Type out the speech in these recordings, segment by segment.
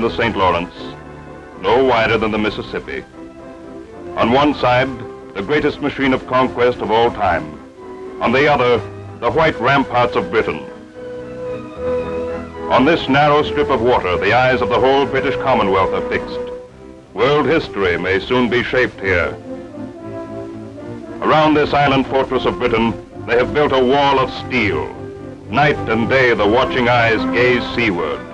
The St. Lawrence, no wider than the Mississippi. On one side, the greatest machine of conquest of all time. On the other, the white ramparts of Britain. On this narrow strip of water, the eyes of the whole British Commonwealth are fixed. World history may soon be shaped here. Around this island fortress of Britain, they have built a wall of steel. Night and day the watching eyes gaze seaward.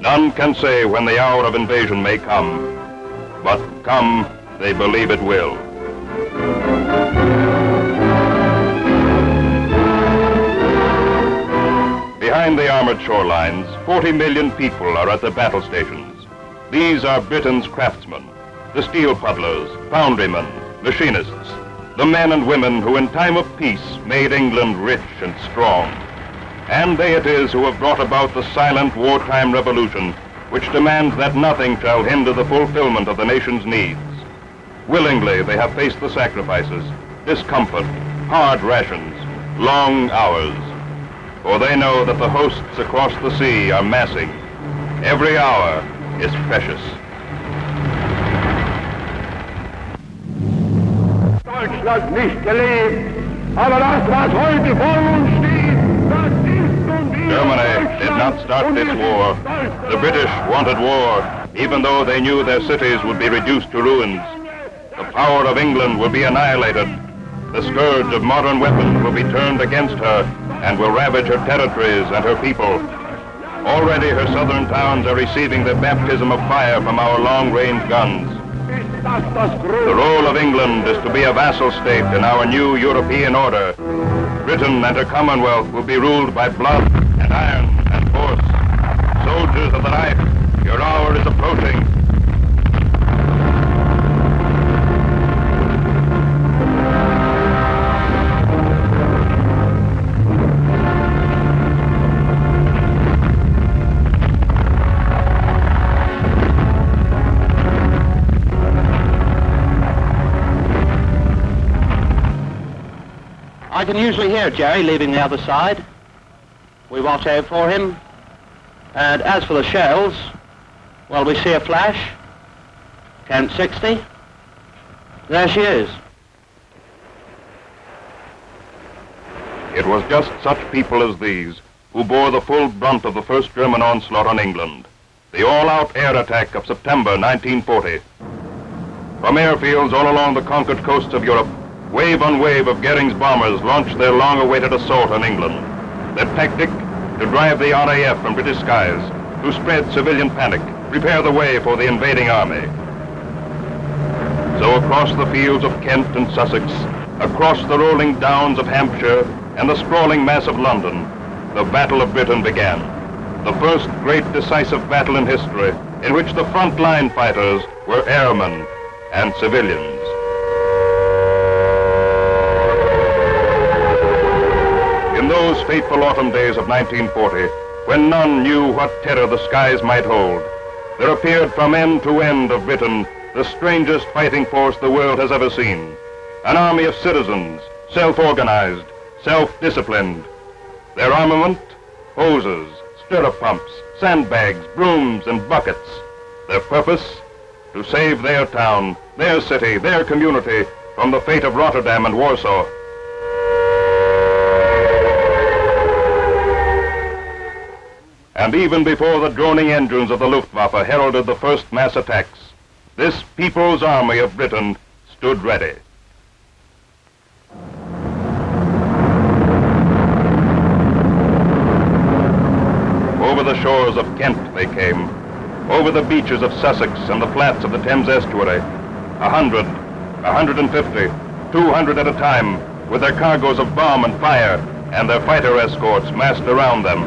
None can say when the hour of invasion may come, but come, they believe it will. Behind the armored shorelines, 40 million people are at the battle stations. These are Britain's craftsmen, the steel puddlers, foundrymen, machinists, the men and women who in time of peace made England rich and strong. And they it is who have brought about the silent wartime revolution which demands that nothing shall hinder the fulfillment of the nation's needs. Willingly they have faced the sacrifices, discomfort, hard rations, long hours, for they know that the hosts across the sea are massing. Every hour is precious. Deutschland nicht gelebt, aber das, was heute vor uns Not start this war. The British wanted war, even though they knew their cities would be reduced to ruins. The power of England will be annihilated. The scourge of modern weapons will be turned against her and will ravage her territories and her people. Already her southern towns are receiving the baptism of fire from our long-range guns. The role of England is to be a vassal state in our new European order. Britain and her Commonwealth will be ruled by blood and iron force. Soldiers of the knife, your hour is approaching. I can usually hear Jerry leaving the other side. We watch out for him. And as for the shells, well, we see a flash. Count 60. There she is. It was just such people as these who bore the full brunt of the first German onslaught on England, the all-out air attack of September 1940. From airfields all along the conquered coasts of Europe, wave on wave of Goering's bombers launched their long-awaited assault on England. Their tactic, to drive the RAF from British skies, to spread civilian panic, prepare the way for the invading army. So across the fields of Kent and Sussex, across the rolling downs of Hampshire and the sprawling mass of London, the Battle of Britain began. The first great decisive battle in history in which the front line fighters were airmen and civilians. In those fateful autumn days of 1940, when none knew what terror the skies might hold, there appeared from end to end of Britain the strangest fighting force the world has ever seen. An army of citizens, self-organized, self-disciplined. Their armament, hoses, stirrup pumps, sandbags, brooms, and buckets. Their purpose, to save their town, their city, their community from the fate of Rotterdam and Warsaw. And even before the droning engines of the Luftwaffe heralded the first mass attacks, this People's Army of Britain stood ready. Over the shores of Kent they came, over the beaches of Sussex and the flats of the Thames estuary. A hundred, a hundred and fifty, two hundred at a time, with their cargoes of bomb and fire, and their fighter escorts massed around them.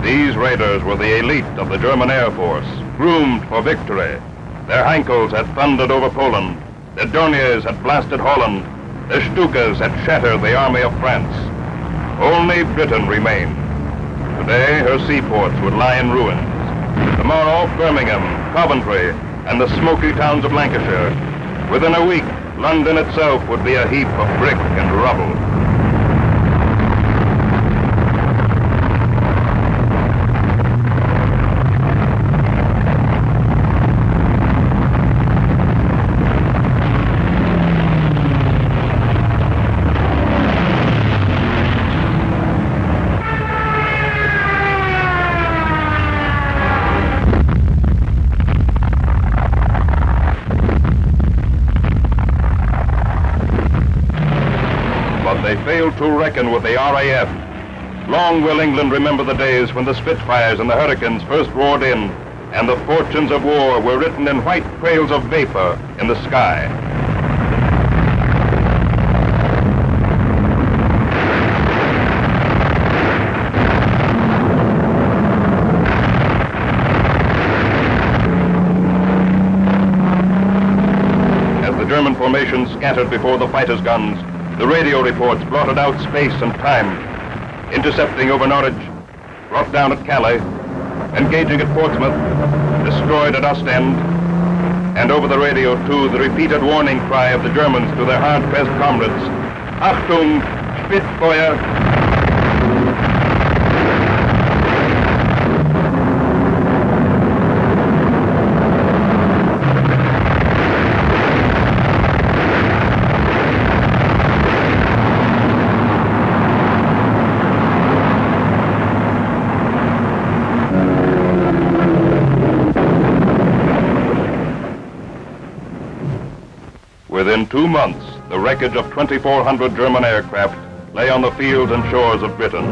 These raiders were the elite of the German Air Force, groomed for victory. Their Heinkels had thundered over Poland. Their Dorniers had blasted Holland. Their Stukas had shattered the army of France. Only Britain remained. Today, her seaports would lie in ruins. Tomorrow, Birmingham, Coventry, and the smoky towns of Lancashire. Within a week, London itself would be a heap of brick and rubble. They failed to reckon with the RAF. Long will England remember the days when the Spitfires and the Hurricanes first roared in, and the fortunes of war were written in white trails of vapor in the sky. As the German formations scattered before the fighters' guns, the radio reports blotted out space and time, intercepting over Norwich, brought down at Calais, engaging at Portsmouth, destroyed at Ostend, and over the radio, too, the repeated warning cry of the Germans to their hard-pressed comrades, Achtung, Spitfeuer, Two months, the wreckage of 2,400 German aircraft lay on the fields and shores of Britain.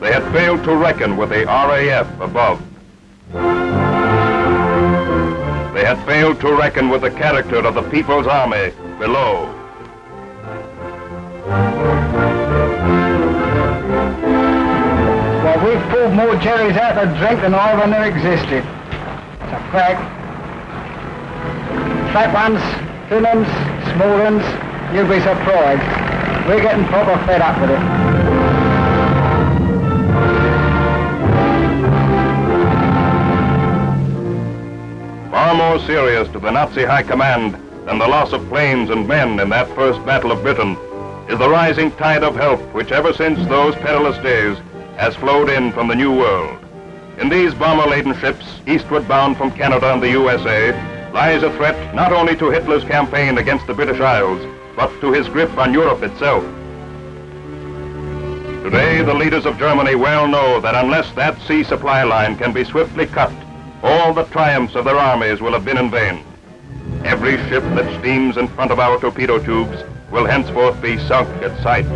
They had failed to reckon with the RAF above. They had failed to reckon with the character of the People's Army below. Well, we've pulled more Jerries out of drink than I ever existed. It's a fact. Fat ones, thin ones, small you'll be surprised. We're getting proper fed up with it. Far more serious to the Nazi high command than the loss of planes and men in that first battle of Britain is the rising tide of help which ever since those perilous days has flowed in from the New World. In these bomber-laden ships, eastward bound from Canada and the USA, lies a threat not only to Hitler's campaign against the British Isles, but to his grip on Europe itself. Today, the leaders of Germany well know that unless that sea supply line can be swiftly cut, all the triumphs of their armies will have been in vain. Every ship that steams in front of our torpedo tubes will henceforth be sunk at sight.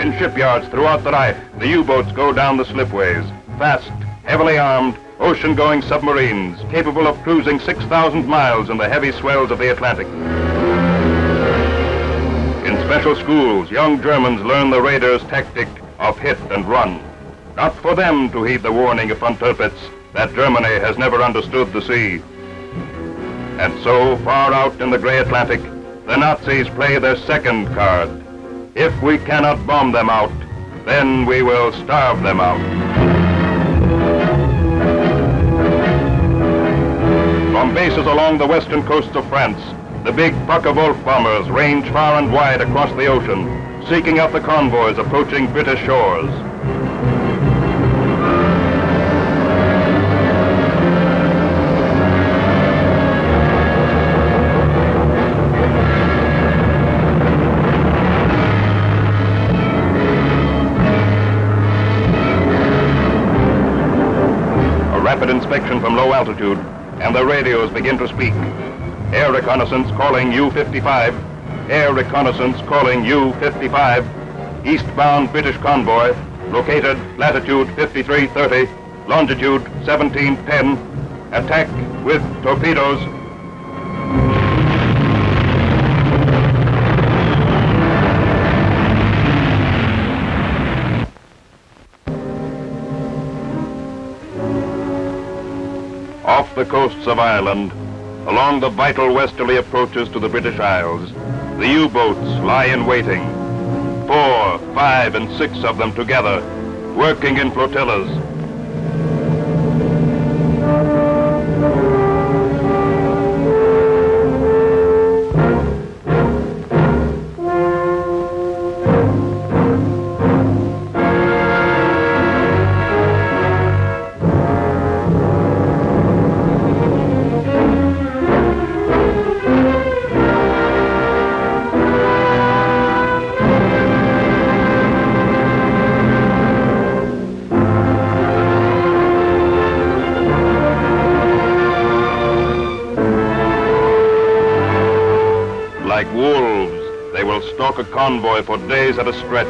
In shipyards throughout the Reich, the U-boats go down the slipways, fast, heavily armed, ocean-going submarines capable of cruising 6,000 miles in the heavy swells of the Atlantic. In special schools, young Germans learn the raider's tactic of hit and run. Not for them to heed the warning of von Tirpitz that Germany has never understood the sea. And so, far out in the gray Atlantic, the Nazis play their second card. If we cannot bomb them out, then we will starve them out. From bases along the western coasts of France, the big Focke-Wulf bombers range far and wide across the ocean, seeking out the convoys approaching British shores. A rapid inspection from low altitude, and the radios begin to speak. Air reconnaissance calling U-55. Air reconnaissance calling U-55. Eastbound British convoy, located latitude 5330, longitude 1710. Attack with torpedoes. Off the coasts of Ireland, along the vital westerly approaches to the British Isles, the U-boats lie in waiting. Four, five, and six of them together, working in flotillas. A convoy for days at a stretch,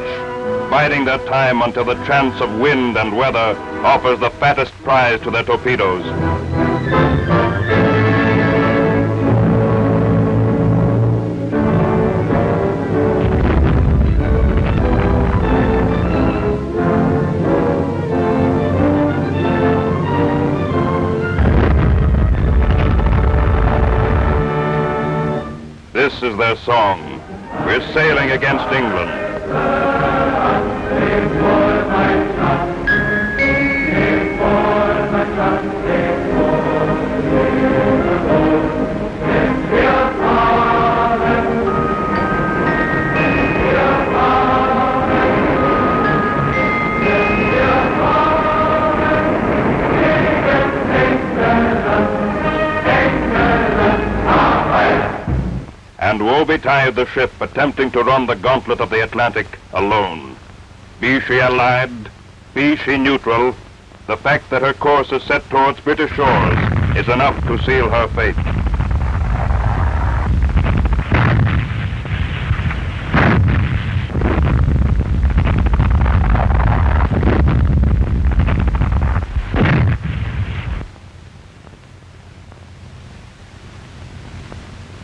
biding their time until the chance of wind and weather offers the fattest prize to their torpedoes. This is their song. We're sailing against England. And woe betide the ship attempting to run the gauntlet of the Atlantic alone. Be she allied, be she neutral, the fact that her course is set towards British shores is enough to seal her fate.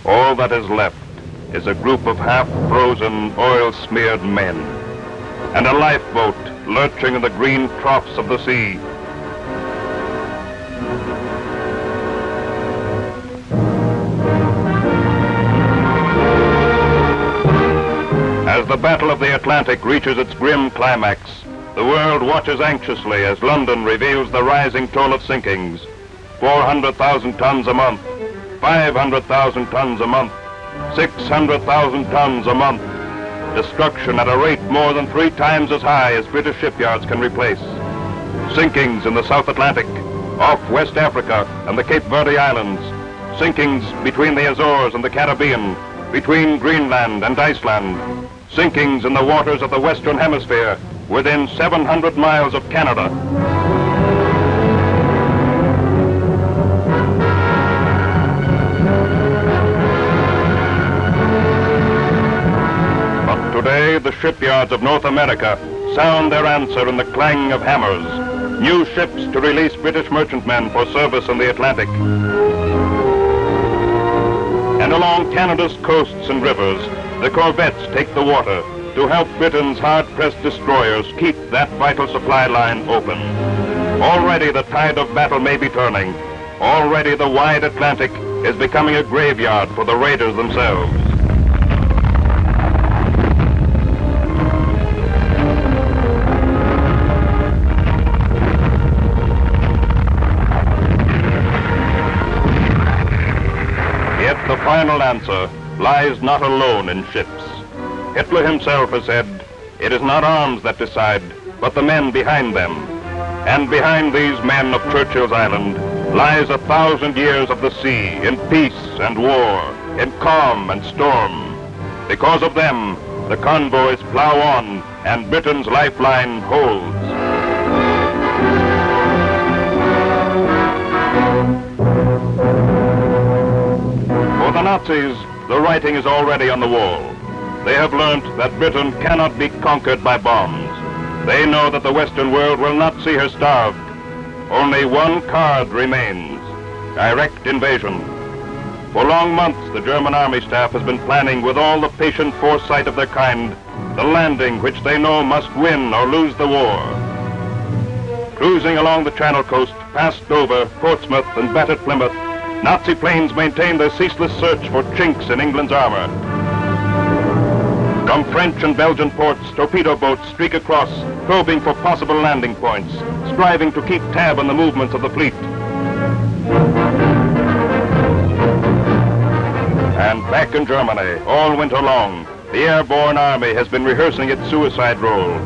All that is left is a group of half-frozen, oil-smeared men, and a lifeboat lurching in the green troughs of the sea. As the Battle of the Atlantic reaches its grim climax, the world watches anxiously as London reveals the rising toll of sinkings. 400,000 tons a month, 500,000 tons a month, 600,000 tons a month. Destruction at a rate more than three times as high as British shipyards can replace. Sinkings in the South Atlantic, off West Africa and the Cape Verde Islands. Sinkings between the Azores and the Caribbean, between Greenland and Iceland. Sinkings in the waters of the Western Hemisphere, within 700 miles of Canada. The shipyards of North America sound their answer in the clang of hammers. New ships to release British merchantmen for service in the Atlantic. And along Canada's coasts and rivers, the corvettes take the water to help Britain's hard-pressed destroyers keep that vital supply line open. Already the tide of battle may be turning. Already the wide Atlantic is becoming a graveyard for the raiders themselves. Final answer lies not alone in ships. Hitler himself has said, it is not arms that decide, but the men behind them. And behind these men of Churchill's Island lies a thousand years of the sea in peace and war, in calm and storm. Because of them, the convoys plow on and Britain's lifeline holds. Nazis, the writing is already on the wall. They have learnt that Britain cannot be conquered by bombs. They know that the Western world will not see her starved. Only one card remains, direct invasion. For long months, the German army staff has been planning with all the patient foresight of their kind the landing which they know must win or lose the war. Cruising along the Channel coast, past Dover, Portsmouth, and battered Plymouth, Nazi planes maintained their ceaseless search for chinks in England's armor. From French and Belgian ports, torpedo boats streak across, probing for possible landing points, striving to keep tab on the movements of the fleet. And back in Germany, all winter long, the airborne army has been rehearsing its suicide role.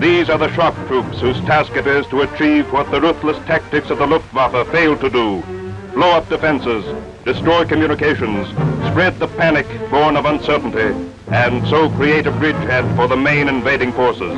These are the shock troops whose task it is to achieve what the ruthless tactics of the Luftwaffe failed to do. Blow up defenses, destroy communications, spread the panic born of uncertainty, and so create a bridgehead for the main invading forces.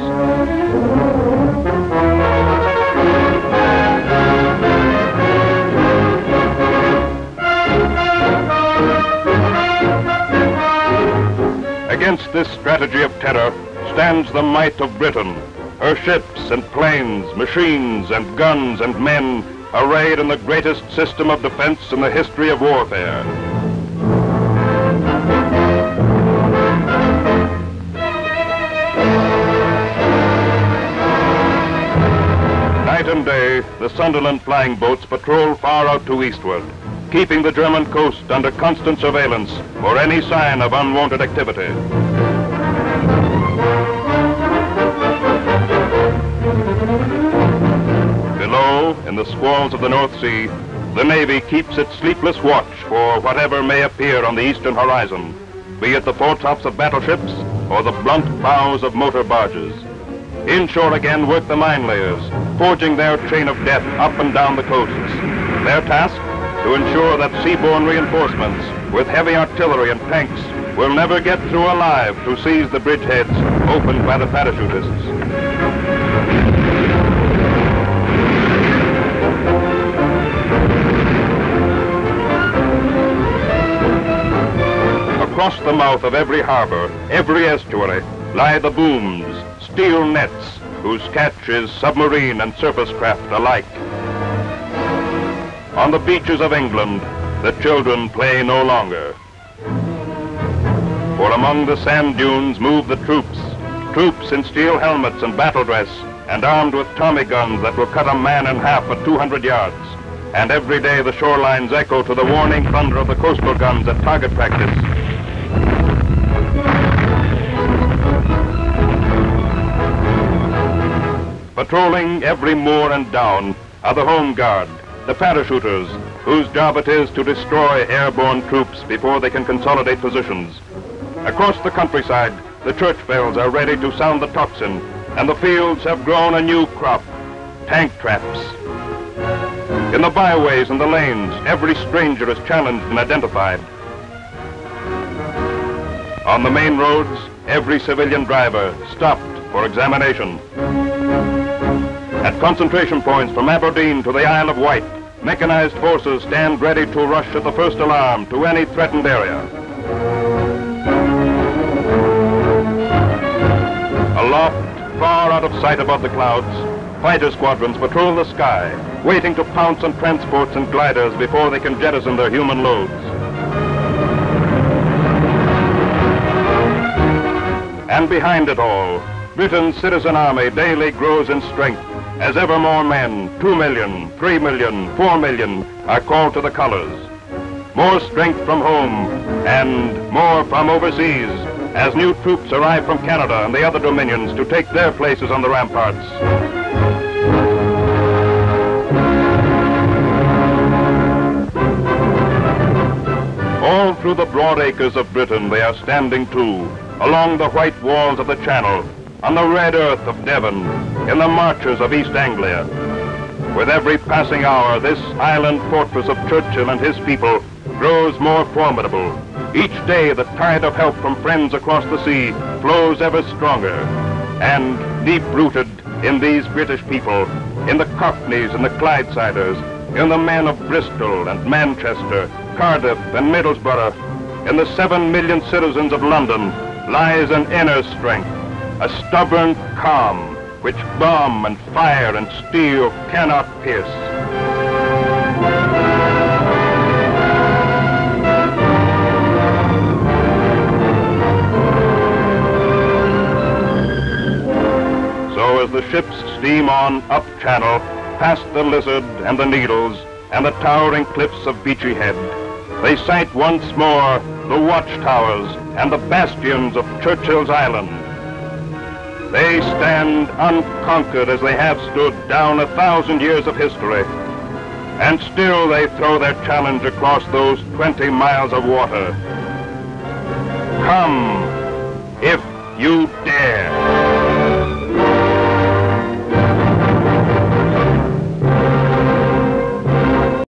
Against this strategy of terror stands the might of Britain, her ships and planes, machines and guns and men arrayed in the greatest system of defense in the history of warfare. Night and day, the Sunderland flying boats patrol far out to eastward, keeping the German coast under constant surveillance for any sign of unwanted activity. In the squalls of the North Sea, the Navy keeps its sleepless watch for whatever may appear on the eastern horizon, be it the foretops of battleships or the blunt bows of motor barges. Inshore again work the mine layers, forging their train of death up and down the coasts. Their task? To ensure that seaborne reinforcements with heavy artillery and tanks will never get through alive to seize the bridgeheads opened by the parachutists. Across the mouth of every harbor, every estuary, lie the booms, steel nets, whose catch is submarine and surface craft alike. On the beaches of England, the children play no longer. For among the sand dunes move the troops, troops in steel helmets and battle dress, and armed with Tommy guns that will cut a man in half at 200 yards. And every day the shorelines echo to the warning thunder of the coastal guns at target practice. Patrolling every moor and down are the Home Guard, the parachuters, whose job it is to destroy airborne troops before they can consolidate positions. Across the countryside, the church bells are ready to sound the tocsin, and the fields have grown a new crop, tank traps. In the byways and the lanes, every stranger is challenged and identified. On the main roads, every civilian driver stopped for examination. At concentration points from Aberdeen to the Isle of Wight, mechanized forces stand ready to rush at the first alarm to any threatened area. Aloft, far out of sight above the clouds, fighter squadrons patrol the sky, waiting to pounce on transports and gliders before they can jettison their human loads. And behind it all, Britain's citizen army daily grows in strength as ever more men, two million, three million, four million, are called to the colors. More strength from home and more from overseas as new troops arrive from Canada and the other dominions to take their places on the ramparts. All through the broad acres of Britain they are standing to, along the white walls of the Channel, on the red earth of Devon, in the marches of East Anglia. With every passing hour, this island fortress of Churchill and his people grows more formidable. Each day, the tide of help from friends across the sea flows ever stronger. And deep-rooted in these British people, in the Cockneys and the Clydesiders, in the men of Bristol and Manchester, Cardiff and Middlesbrough, in the seven million citizens of London, lies an inner strength, a stubborn calm which bomb and fire and steel cannot pierce. So as the ships steam on up channel, past the Lizard and the Needles and the towering cliffs of Beachy Head, they sight once more the watchtowers and the bastions of Churchill's Island. They stand unconquered as they have stood down a thousand years of history. And still they throw their challenge across those 20 miles of water. Come, if you dare.